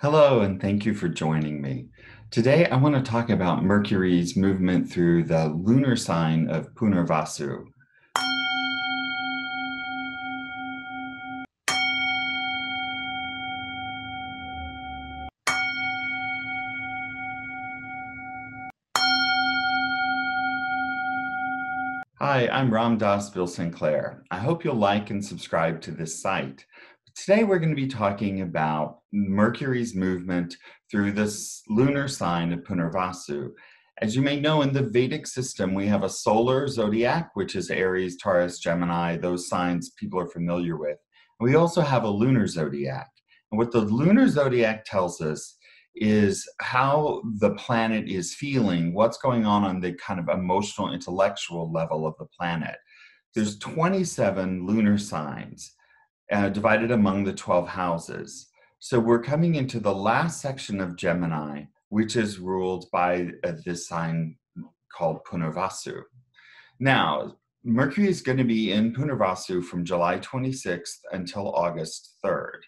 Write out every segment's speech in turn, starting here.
Hello, and thank you for joining me. Today, I want to talk about Mercury's movement through the lunar sign of Punarvasu. Hi, I'm Ramdas Bill Sinclair. I hope you'll like and subscribe to this site. Today, we're going to be talking about Mercury's movement through this lunar sign of Punarvasu. As you may know, in the Vedic system, we have a solar zodiac, which is Aries, Taurus, Gemini, those signs people are familiar with. We also have a lunar zodiac. And what the lunar zodiac tells us is how the planet is feeling, what's going on on the kind of emotional, intellectual level of the planet. There's 27 lunar signs uh, divided among the 12 houses. So we're coming into the last section of Gemini, which is ruled by uh, this sign called Punarvasu. Now, Mercury is going to be in Punarvasu from July 26th until August 3rd.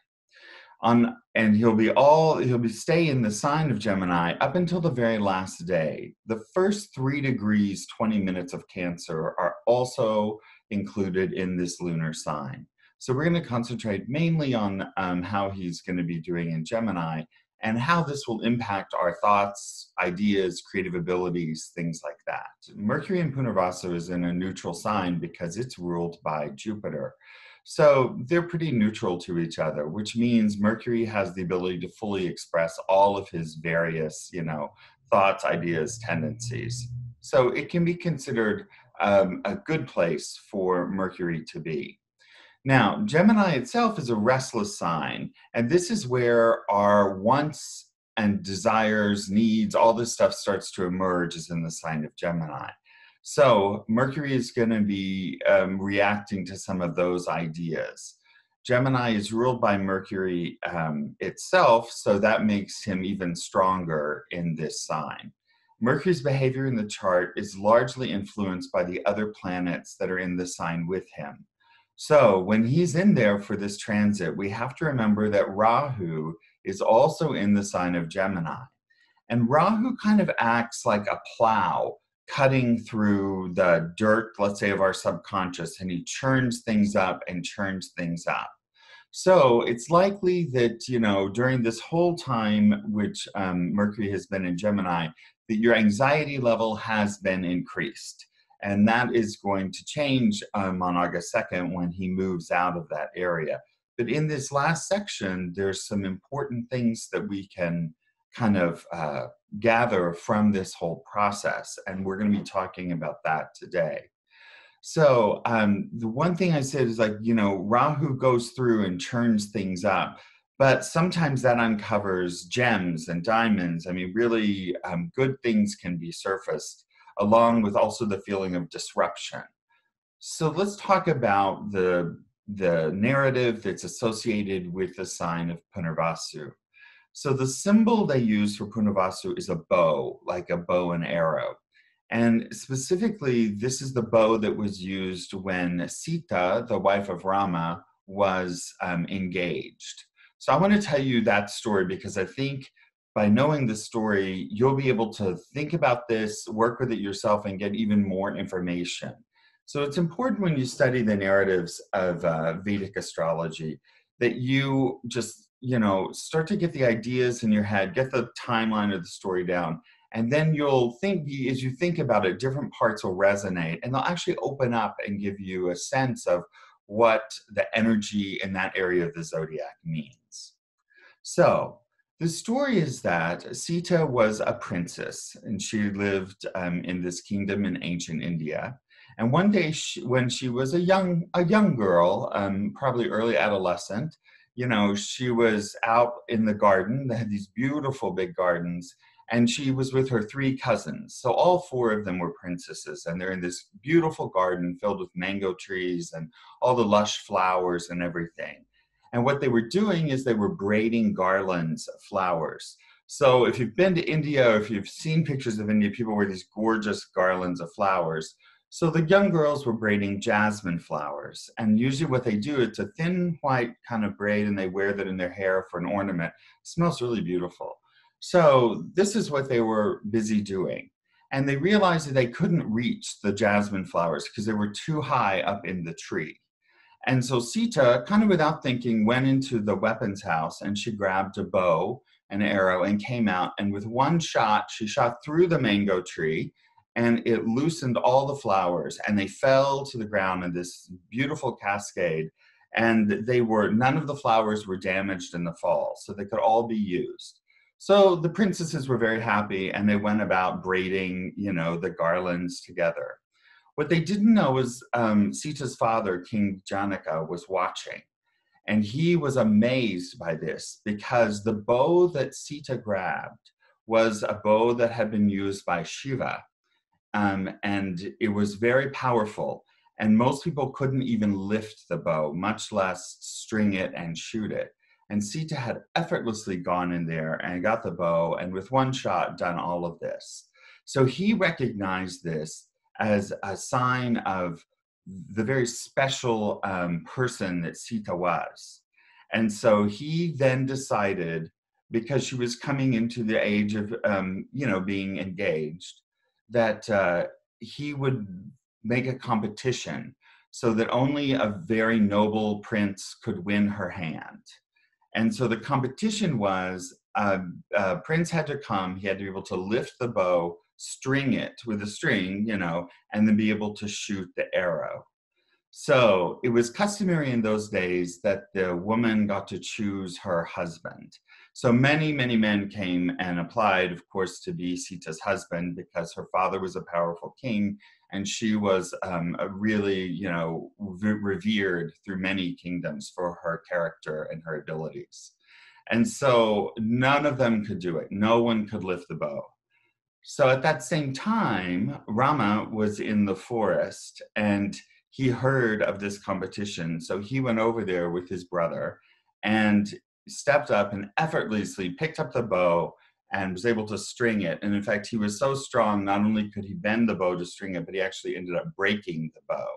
On, and he'll be all he'll be stay in the sign of Gemini up until the very last day. The first three degrees, 20 minutes of Cancer are also included in this lunar sign. So we're going to concentrate mainly on um, how he's going to be doing in Gemini and how this will impact our thoughts, ideas, creative abilities, things like that. Mercury in Punarvasu is in a neutral sign because it's ruled by Jupiter. So they're pretty neutral to each other, which means Mercury has the ability to fully express all of his various, you know, thoughts, ideas, tendencies. So it can be considered um, a good place for Mercury to be. Now, Gemini itself is a restless sign, and this is where our wants and desires, needs, all this stuff starts to emerge is in the sign of Gemini. So Mercury is going to be um, reacting to some of those ideas. Gemini is ruled by Mercury um, itself, so that makes him even stronger in this sign. Mercury's behavior in the chart is largely influenced by the other planets that are in the sign with him. So when he's in there for this transit, we have to remember that Rahu is also in the sign of Gemini. And Rahu kind of acts like a plow cutting through the dirt, let's say, of our subconscious, and he churns things up and churns things up. So it's likely that, you know, during this whole time, which um, Mercury has been in Gemini, that your anxiety level has been increased. And that is going to change um, on August 2nd when he moves out of that area. But in this last section, there's some important things that we can kind of uh, gather from this whole process. And we're going to be talking about that today. So um, the one thing I said is like, you know, Rahu goes through and churns things up, but sometimes that uncovers gems and diamonds. I mean, really um, good things can be surfaced along with also the feeling of disruption. So let's talk about the, the narrative that's associated with the sign of Punarvasu. So the symbol they use for Punarvasu is a bow, like a bow and arrow. And specifically, this is the bow that was used when Sita, the wife of Rama, was um, engaged. So I want to tell you that story because I think by knowing the story, you'll be able to think about this, work with it yourself, and get even more information. So it's important when you study the narratives of uh, Vedic astrology that you just, you know, start to get the ideas in your head, get the timeline of the story down, and then you'll think, as you think about it, different parts will resonate, and they'll actually open up and give you a sense of what the energy in that area of the zodiac means. So, the story is that Sita was a princess and she lived um, in this kingdom in ancient India. And one day, she, when she was a young a young girl, um, probably early adolescent, you know, she was out in the garden. They had these beautiful big gardens, and she was with her three cousins. So all four of them were princesses, and they're in this beautiful garden filled with mango trees and all the lush flowers and everything. And what they were doing is they were braiding garlands of flowers. So if you've been to India or if you've seen pictures of India, people wear these gorgeous garlands of flowers. So the young girls were braiding jasmine flowers. And usually what they do, it's a thin white kind of braid and they wear that in their hair for an ornament. It smells really beautiful. So this is what they were busy doing. And they realized that they couldn't reach the jasmine flowers because they were too high up in the tree. And so Sita, kind of without thinking, went into the weapons house and she grabbed a bow, an arrow, and came out. And with one shot, she shot through the mango tree and it loosened all the flowers and they fell to the ground in this beautiful cascade and they were none of the flowers were damaged in the fall so they could all be used so the princesses were very happy and they went about braiding you know the garlands together what they didn't know was um, sita's father king janaka was watching and he was amazed by this because the bow that sita grabbed was a bow that had been used by shiva um, and it was very powerful. And most people couldn't even lift the bow, much less string it and shoot it. And Sita had effortlessly gone in there and got the bow, and with one shot, done all of this. So he recognized this as a sign of the very special um, person that Sita was. And so he then decided, because she was coming into the age of, um, you know, being engaged, that uh, he would make a competition so that only a very noble prince could win her hand. And so the competition was uh, uh, Prince had to come, he had to be able to lift the bow, string it with a string, you know, and then be able to shoot the arrow. So it was customary in those days that the woman got to choose her husband. So many, many men came and applied, of course, to be Sita's husband because her father was a powerful king and she was um, really, you know, revered through many kingdoms for her character and her abilities. And so none of them could do it. No one could lift the bow. So at that same time, Rama was in the forest and he heard of this competition. So he went over there with his brother and stepped up and effortlessly picked up the bow and was able to string it. And in fact, he was so strong, not only could he bend the bow to string it, but he actually ended up breaking the bow.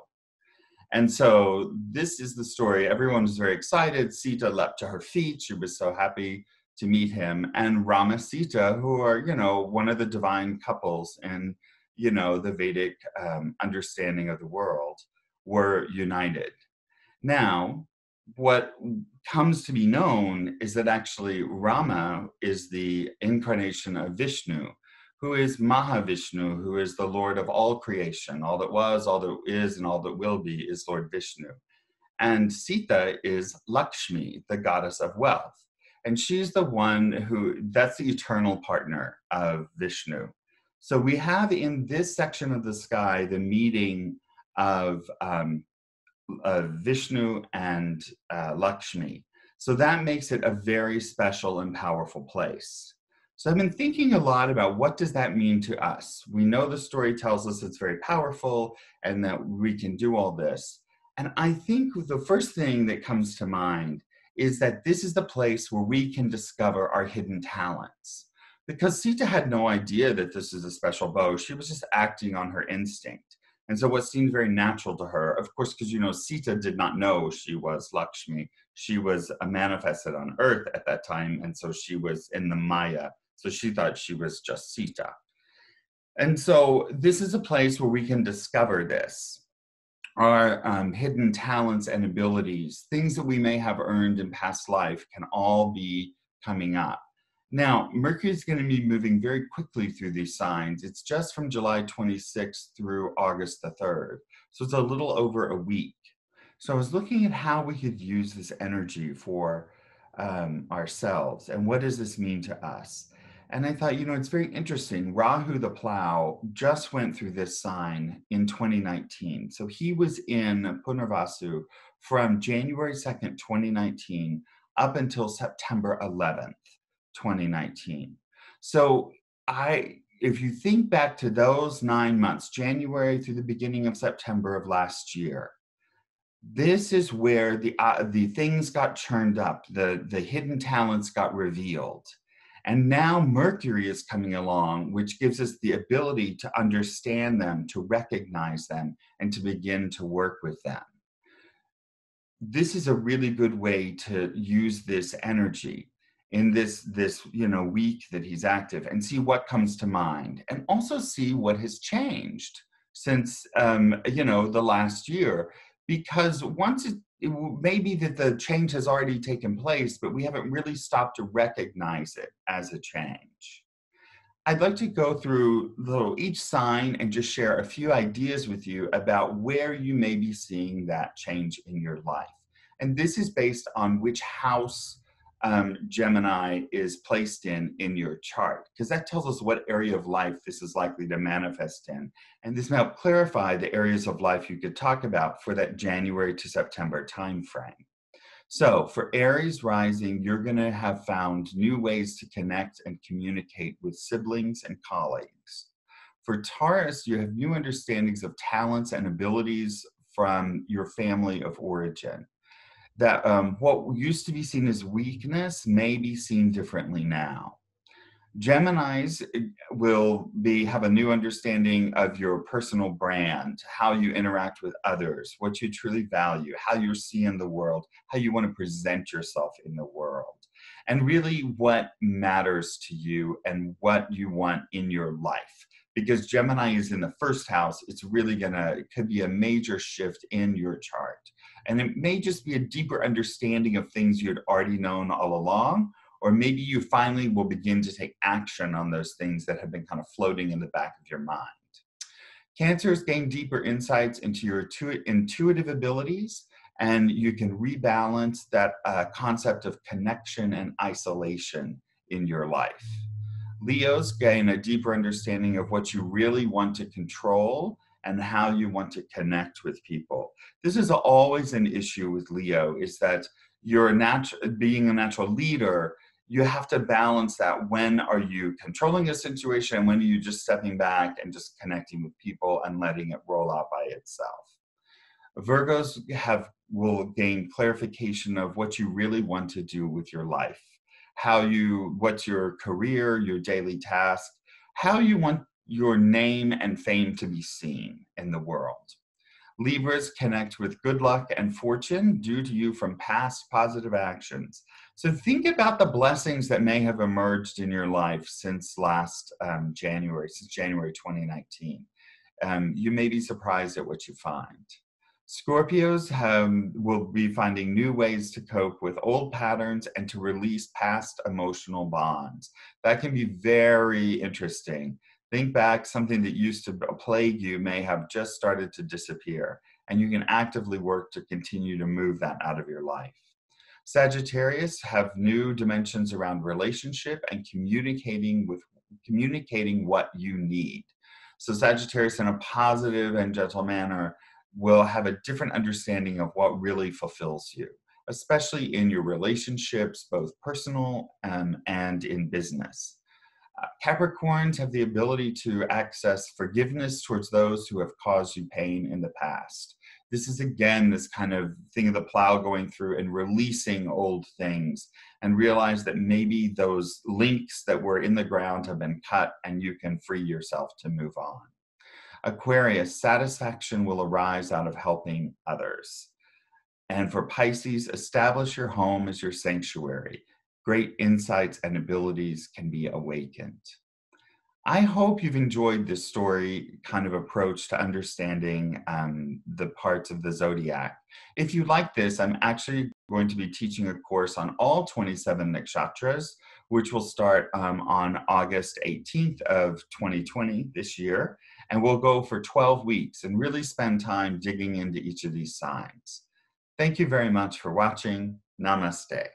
And so this is the story. Everyone was very excited. Sita leapt to her feet. She was so happy to meet him. And Rama Sita, who are, you know, one of the divine couples in, you know, the Vedic um, understanding of the world, were united. Now, what comes to be known is that actually Rama is the incarnation of Vishnu, who is Mahavishnu, who is the Lord of all creation. All that was, all that is, and all that will be is Lord Vishnu. And Sita is Lakshmi, the goddess of wealth. And she's the one who, that's the eternal partner of Vishnu. So we have in this section of the sky the meeting of um, Vishnu and uh, Lakshmi. So that makes it a very special and powerful place. So I've been thinking a lot about what does that mean to us? We know the story tells us it's very powerful and that we can do all this. And I think the first thing that comes to mind is that this is the place where we can discover our hidden talents. Because Sita had no idea that this is a special bow, she was just acting on her instinct. And so what seemed very natural to her, of course, because you know, Sita did not know she was Lakshmi. She was manifested on earth at that time, and so she was in the Maya. So she thought she was just Sita. And so this is a place where we can discover this. Our um, hidden talents and abilities, things that we may have earned in past life, can all be coming up. Now, Mercury is going to be moving very quickly through these signs. It's just from July 26th through August the 3rd. So it's a little over a week. So I was looking at how we could use this energy for um, ourselves and what does this mean to us? And I thought, you know, it's very interesting. Rahu the plow just went through this sign in 2019. So he was in Punarvasu from January 2nd, 2019 up until September 11th. 2019. So I if you think back to those 9 months, January through the beginning of September of last year, this is where the uh, the things got churned up, the the hidden talents got revealed. And now Mercury is coming along, which gives us the ability to understand them, to recognize them, and to begin to work with them. This is a really good way to use this energy in this this you know week that he's active and see what comes to mind and also see what has changed since um, you know the last year because once it, it may be that the change has already taken place but we haven't really stopped to recognize it as a change. I'd like to go through little each sign and just share a few ideas with you about where you may be seeing that change in your life. And this is based on which house um, Gemini is placed in in your chart, because that tells us what area of life this is likely to manifest in. And this may help clarify the areas of life you could talk about for that January to September timeframe. So for Aries rising, you're going to have found new ways to connect and communicate with siblings and colleagues. For Taurus, you have new understandings of talents and abilities from your family of origin that um, what used to be seen as weakness may be seen differently now. Geminis eh, will be have a new understanding of your personal brand, how you interact with others, what you truly value, how you're seeing the world, how you want to present yourself in the world, and really what matters to you and what you want in your life. Because Gemini is in the first house, it's really gonna it could be a major shift in your chart. And it may just be a deeper understanding of things you had already known all along, or maybe you finally will begin to take action on those things that have been kind of floating in the back of your mind. Cancers gain deeper insights into your intuitive abilities, and you can rebalance that uh, concept of connection and isolation in your life. Leos gain a deeper understanding of what you really want to control and how you want to connect with people. This is always an issue with Leo is that you're a natural being a natural leader, you have to balance that. When are you controlling a situation and when are you just stepping back and just connecting with people and letting it roll out by itself? Virgos have will gain clarification of what you really want to do with your life, how you what's your career, your daily task, how you want your name and fame to be seen in the world. Libras connect with good luck and fortune due to you from past positive actions. So think about the blessings that may have emerged in your life since last um, January, since January 2019. Um, you may be surprised at what you find. Scorpios have, will be finding new ways to cope with old patterns and to release past emotional bonds. That can be very interesting Think back, something that used to plague you may have just started to disappear, and you can actively work to continue to move that out of your life. Sagittarius have new dimensions around relationship and communicating with communicating what you need. So Sagittarius in a positive and gentle manner will have a different understanding of what really fulfills you, especially in your relationships, both personal um, and in business. Capricorns have the ability to access forgiveness towards those who have caused you pain in the past. This is again this kind of thing of the plow going through and releasing old things and realize that maybe those links that were in the ground have been cut and you can free yourself to move on. Aquarius, satisfaction will arise out of helping others. And for Pisces, establish your home as your sanctuary great insights and abilities can be awakened. I hope you've enjoyed this story kind of approach to understanding um, the parts of the zodiac. If you like this, I'm actually going to be teaching a course on all 27 nakshatras, which will start um, on August 18th of 2020 this year. And we'll go for 12 weeks and really spend time digging into each of these signs. Thank you very much for watching. Namaste.